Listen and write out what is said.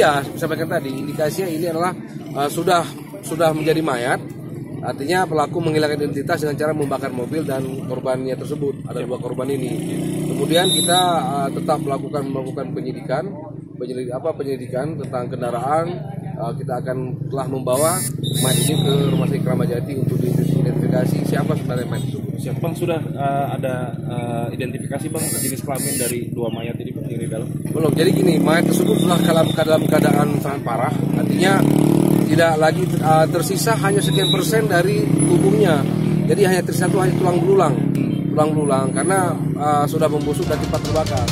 Ya, saya sampaikan tadi indikasinya ini adalah uh, sudah sudah menjadi mayat. Artinya pelaku menghilangkan identitas dengan cara membakar mobil dan korbannya tersebut. Ada dua korban ini. Kemudian kita uh, tetap melakukan melakukan penyidikan, penyelidik apa penyelidikan tentang kendaraan. Uh, kita akan telah membawa mayat ini ke rumah sakit Kramajati untuk diidentifikasi siapa sebenarnya mayat tersebut. Siap bang sudah uh, ada uh, identifikasi bang jenis kelamin dari dua mayat ini bang di dalam? Belum. Jadi gini, mayat tersebut telah dalam, dalam keadaan sangat parah. Artinya tidak lagi uh, tersisa hanya sekian persen dari tubuhnya. Jadi hanya tersisa itu hanya tulang belulang, tulang belulang karena uh, sudah membusuk dan cepat terbakar.